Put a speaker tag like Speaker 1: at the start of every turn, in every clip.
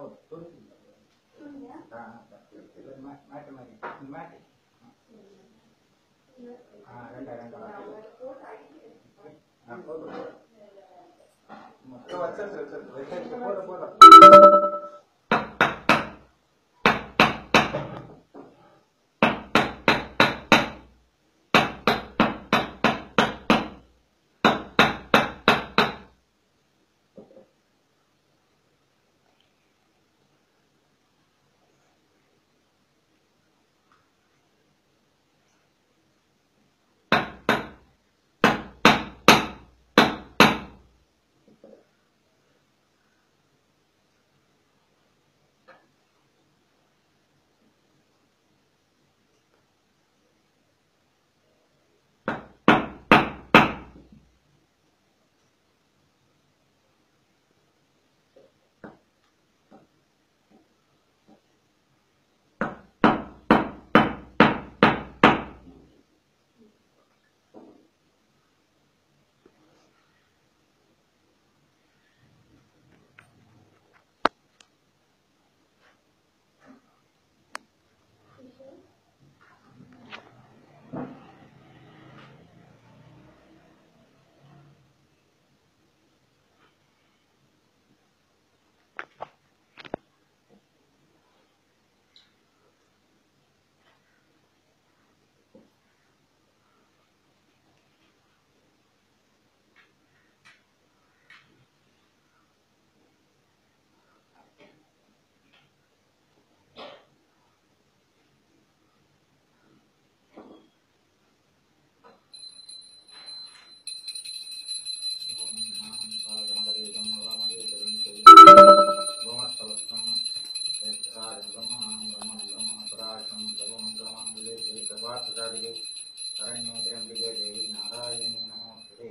Speaker 1: no, tú Está, más, más, más, más. Ah, ganda, ganda. Ah, foto. Foto, foto, foto. शरण्ये त्र्यम्बिके देवी नारायणी नमोऽस्तुते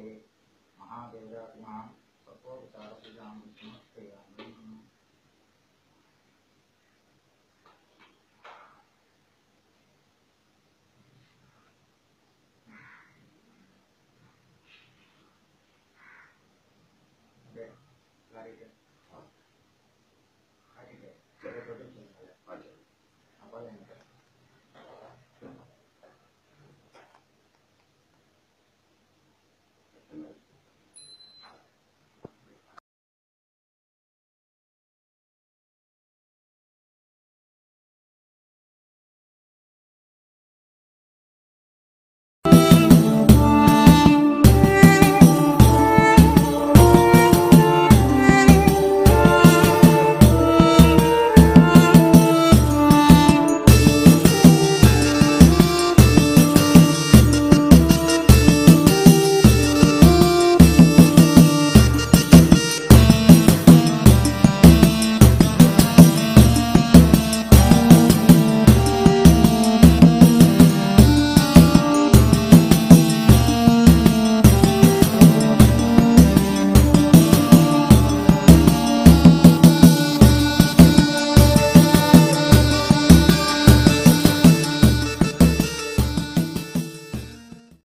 Speaker 1: महादेव्यात्मां सत्त्वविचारपूजां समर्पयामि Gracias.